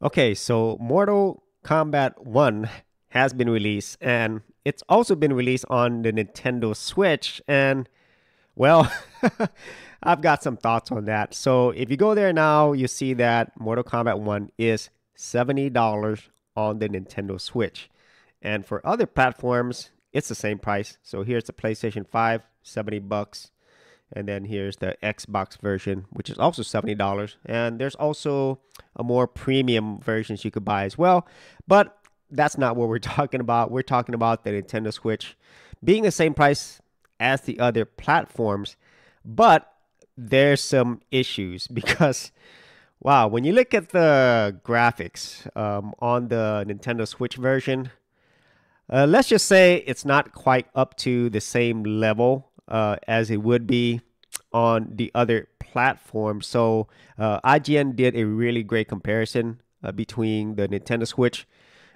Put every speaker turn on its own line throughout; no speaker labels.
Okay, so Mortal Kombat 1 has been released and it's also been released on the Nintendo Switch and well, I've got some thoughts on that. So if you go there now, you see that Mortal Kombat 1 is $70 on the Nintendo Switch. And for other platforms, it's the same price. So here's the PlayStation 5, 70 bucks. And then here's the Xbox version, which is also $70. And there's also a more premium versions you could buy as well. But that's not what we're talking about. We're talking about the Nintendo Switch being the same price as the other platforms. But there's some issues because wow, when you look at the graphics um, on the Nintendo Switch version, uh, let's just say it's not quite up to the same level uh, as it would be on the other platform. So uh, IGN did a really great comparison uh, between the Nintendo Switch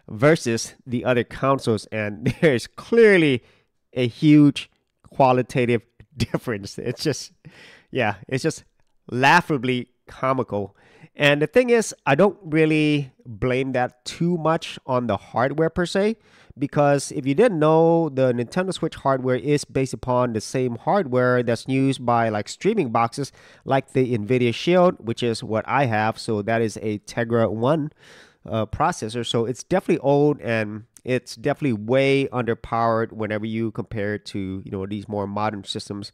versus the other consoles, and there's clearly a huge qualitative difference. It's just, yeah, it's just laughably comical. And the thing is, I don't really blame that too much on the hardware per se, because if you didn't know, the Nintendo Switch hardware is based upon the same hardware that's used by like streaming boxes, like the NVIDIA Shield, which is what I have. So that is a Tegra 1 uh, processor. So it's definitely old and it's definitely way underpowered whenever you compare it to you know these more modern systems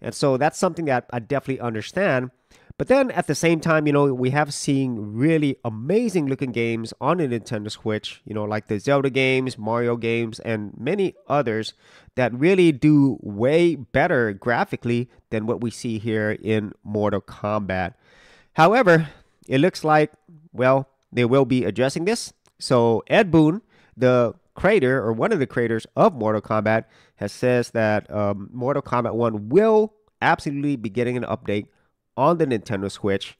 and so that's something that i definitely understand but then at the same time you know we have seen really amazing looking games on the nintendo switch you know like the zelda games mario games and many others that really do way better graphically than what we see here in mortal kombat. However it looks like well they will be addressing this. So ed boon the creator or one of the creators of Mortal Kombat has says that um, Mortal Kombat 1 will absolutely be getting an update on the Nintendo Switch.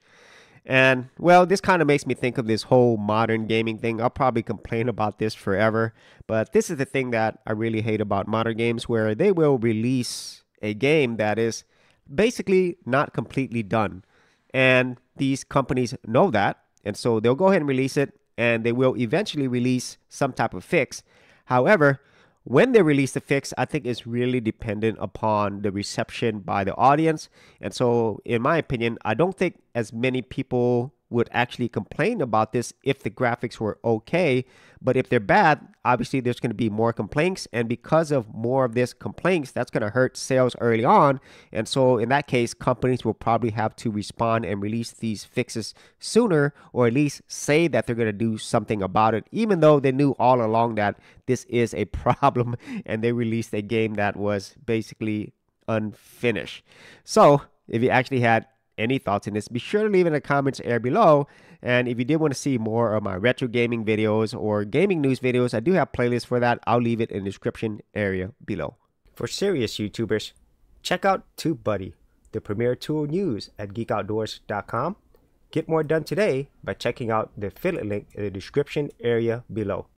And well, this kind of makes me think of this whole modern gaming thing. I'll probably complain about this forever, but this is the thing that I really hate about modern games where they will release a game that is basically not completely done. And these companies know that, and so they'll go ahead and release it and they will eventually release some type of fix. However, when they release the fix, I think is really dependent upon the reception by the audience. And so, in my opinion, I don't think as many people would actually complain about this if the graphics were okay. But if they're bad, obviously there's going to be more complaints. And because of more of this complaints, that's going to hurt sales early on. And so in that case, companies will probably have to respond and release these fixes sooner, or at least say that they're going to do something about it, even though they knew all along that this is a problem and they released a game that was basically unfinished. So if you actually had any thoughts on this, be sure to leave in the comments area below. And if you did want to see more of my retro gaming videos or gaming news videos, I do have playlists for that. I'll leave it in the description area below. For serious YouTubers, check out TubeBuddy, the premier tool news at geekoutdoors.com. Get more done today by checking out the affiliate link in the description area below.